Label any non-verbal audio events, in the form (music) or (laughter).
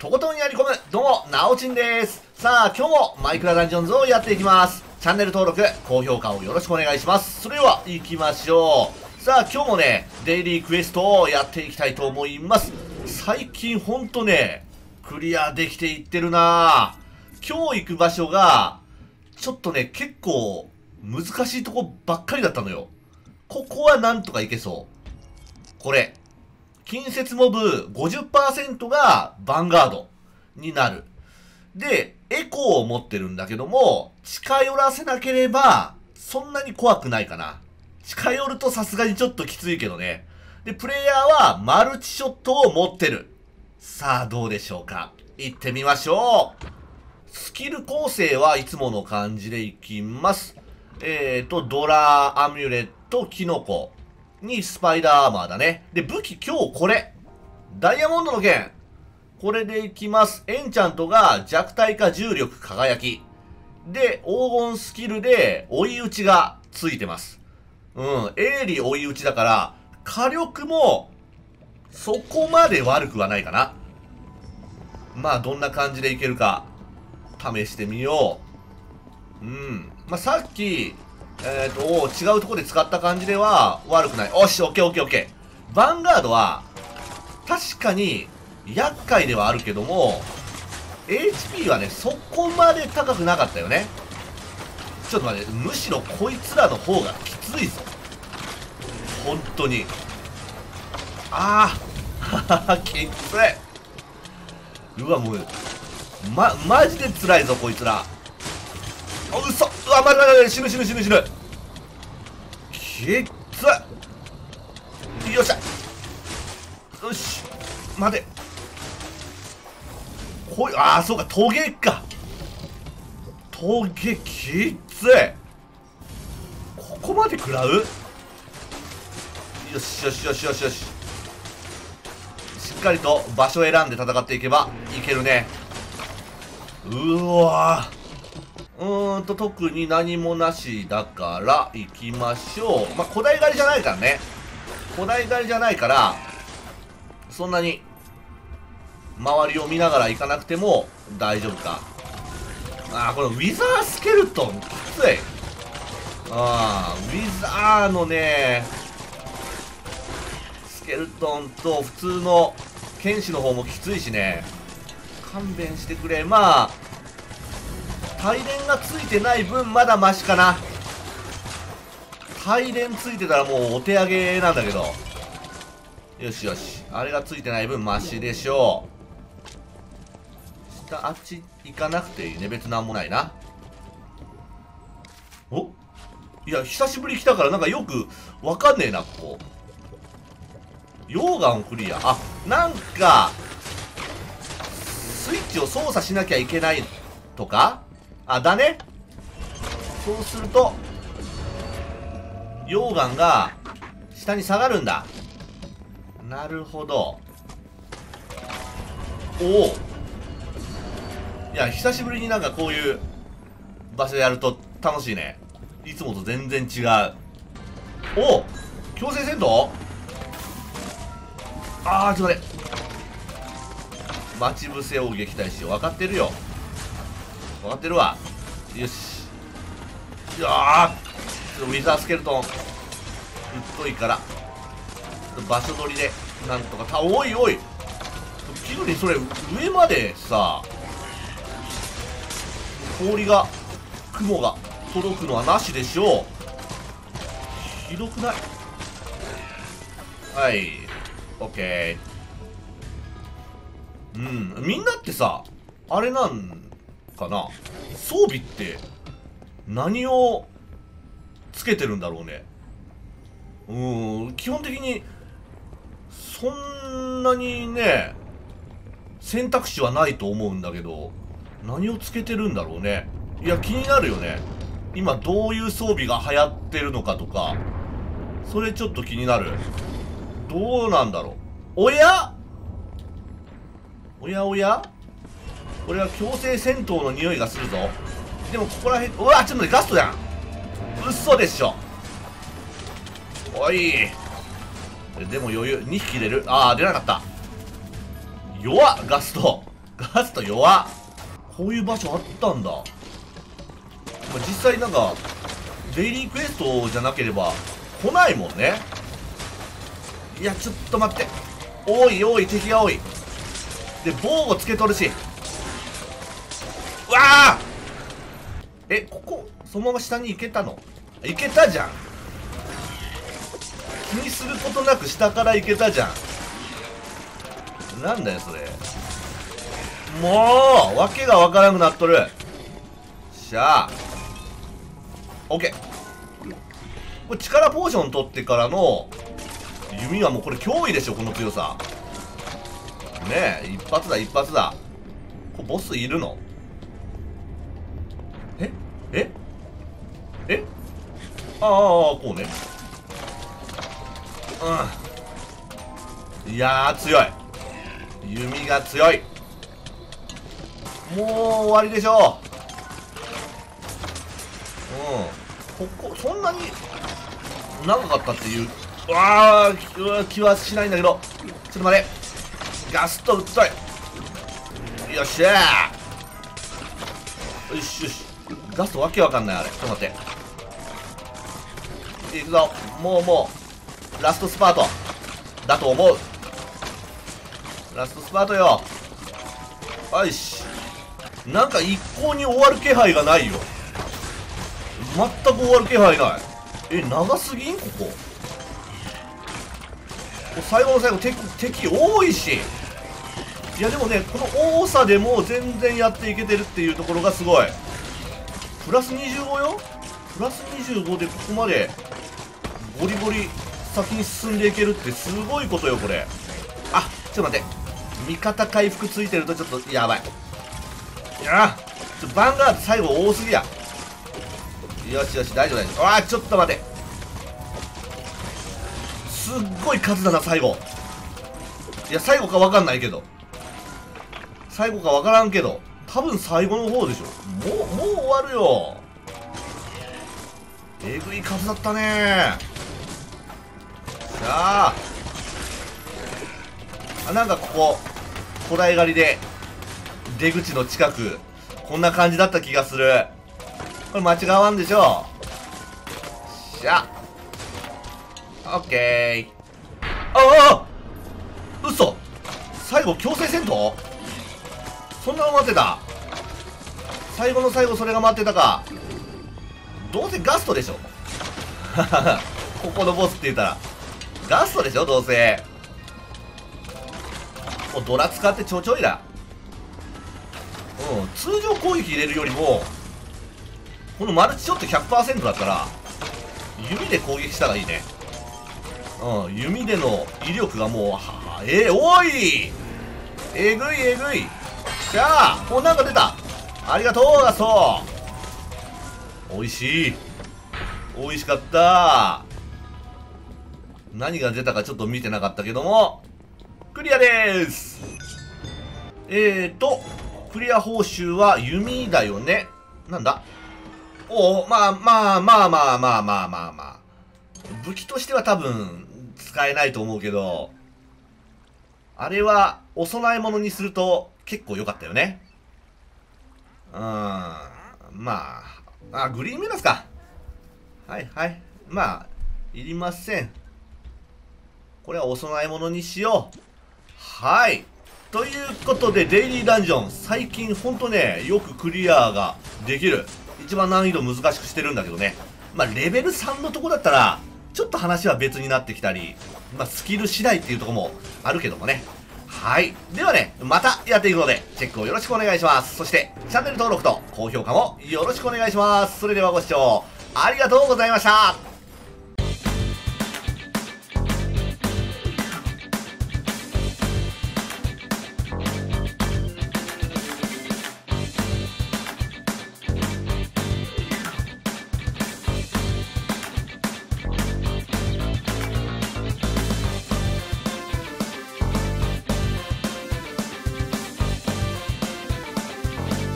とことんやり込む、どうも、なおちんです。さあ、今日もマイクラダンジョンズをやっていきます。チャンネル登録、高評価をよろしくお願いします。それでは、行きましょう。さあ、今日もね、デイリークエストをやっていきたいと思います。最近ほんとね、クリアできていってるな今日行く場所が、ちょっとね、結構、難しいとこばっかりだったのよ。ここはなんとかいけそう。これ。近接モブ50%がヴァンガードになる。で、エコーを持ってるんだけども、近寄らせなければ、そんなに怖くないかな。近寄るとさすがにちょっときついけどね。で、プレイヤーはマルチショットを持ってる。さあ、どうでしょうか。行ってみましょう。スキル構成はいつもの感じでいきます。えーと、ドラ、アミュレット、キノコにスパイダーアーマーだね。で、武器今日これ。ダイヤモンドの剣。これでいきます。エンチャントが弱体化重力輝き。で、黄金スキルで追い打ちがついてます。うん、鋭利追い打ちだから、火力もそこまで悪くはないかな。まあ、どんな感じでいけるか、試してみよう。うん。まあ、さっき、えっ、と、違うとこで使った感じでは悪くない。おし、オッケーオッケーオッケー。ヴァンガードは、確かに、厄介ではあるけども、HP はね、そこまで高くなかったよね。ちょっと待って、むしろこいつらの方がきついぞ。本当に。ああ (laughs) きつい。うわ、もう、ま、マジで辛いぞ、こいつら。あ、嘘うわ、まだまだ死ぬ死ぬ死ぬ死ぬ。きっつよっしゃ。よし。待て。こいああそうかトゲか。トゲきっついここまで食らう？よしよしよしよしよし。しっかりと場所を選んで戦っていけばいけるね。うわうーんと特に何もなしだから行きましょう。まあ古代狩りじゃないからね。古代狩りじゃないからそんなに周りを見ながら行かなくても大丈夫か。ああこのウィザースケルトンきつい。ああウィザーのねスケルトンと普通の剣士の方もきついしね。勘弁してくれ。まあ帯電がついてない分まだマシかな。帯電ついてたらもうお手上げなんだけど。よしよし。あれがついてない分マシでしょう。下あっち行かなくていいね。別なんもないな。お？いや久しぶり来たからなんかよくわかんねえなここ。溶岩をクリア。あなんかスイッチを操作しなきゃいけないとか？あだね。そうすると溶岩が下に下がるんだ。なるほど。おお。いや久しぶりになんかこういう場所やると楽しいね。いつもと全然違う。おお強制戦闘？ああちょっと待って。待ち伏せを撃退しよう分かってるよ。分かってるわ。よし。いやー。ちょっとウィザースケルトン。うっといから。場所取りでなんとか。たおいおい。キグリそれ上までさ。氷が雲が届くのはなしでしょう。ひどくない？はい。オッケー。うん。みんなってさあれなん？かな。装備って何をつけてるんだろうね。うん基本的にそんなにね選択肢はないと思うんだけど何をつけてるんだろうね。いや気になるよね。今どういう装備が流行ってるのかとかそれちょっと気になる。どうなんだろう。おや？おやおや？これは強制戦闘の匂いがするぞ。でもここら辺うわちょっと待ってガストじゃん。嘘でしょ。おい。でも余裕2匹出る？ああ出なかった。弱っガスト。ガスト弱っ。こういう場所あったんだ、実際なんかデイリークエストじゃなければ来ないもんね。いやちょっと待って。多い多い敵が多い。で防護つけとるし。わあ。えここそのまま下に行けたの？行けたじゃん。気にすることなく下から行けたじゃん。なんだよそれ。もう訳がわからなくなっとる。しゃあ。オッケー。これ力ポーション取ってからの弓はもうこれ脅威でしょこの強さ。ねえ一発だ一発だ。ボスいるの？ああこうね。うん。いや強い。弓が強い。もう終わりでしょう。うん。ここそんなに長かったっていうわあ気はしないんだけど。ちょっと待て。ガスト打っとい。よっしゃよしよし。ガストわけわかんないあれ。ちょっと待って。いくぞ。もうもうラストスパートだと思う。ラストスパートよ。よし。なんか一向に終わる気配がないよ。全く終わる気配ない。え長すぎん？ここ。最後の最後敵敵多いし。いやでもねこの多さでも全然やっていけてるっていうところがすごい。プラス25よ。プラス25でここまでゴリゴリ先に進んでいけるってすごいことよこれ。あちょっと待って。味方回復ついてるとちょっとやばい。いやちょヴァンガード最後多すぎや。よしよし大丈夫大丈夫。ああちょっと待て。すっごい数だな最後。いや最後か分かんないけど。最後か分からんけど。多分最後の方でしょ。もうもう終わるよ。えぐい数だったね。さああなんかここ古代狩りで出口の近くこんな感じだった気がする。これ間違わんでしょしゃ。オッケー。ああ嘘最後強制戦闘そんなの待ってた最後の最後それが待ってたかどうせガストでしょここのボスって言ったらガストでしょどうせ。もうドラ使ってちょちょいだ。うん通常攻撃入れるよりもこのマルチショット100%だったら弓で攻撃したらいいね。うん弓での威力がもうはえー、おい！えぐいえぐい。じゃあおなんか出た。ありがとうガスト。おいしい。美味しかった。何が出たかちょっと見てなかったけどもクリアでーす。えーとクリア報酬は弓だよね。なんだ？おおまあまあまあまあまあまあまあまあ武器としては多分使えないと思うけどあれはお供え物にすると結構良かったよね。うーん。まあ。あグリーンメナスか。はいはい。まあいりません。これはお供え物にしよう。はい。ということでデイリーダンジョン最近ほんとねよくクリアができる。一番難易度難しくしてるんだけどね。まあレベル3のとこだったらちょっと話は別になってきたりまあスキル次第っていうとこもあるけどもね。はい。ではねまたやっていくのでチェックをよろしくお願いします。そしてチャンネル登録と高評価もよろしくお願いします。それではご視聴ありがとうございました。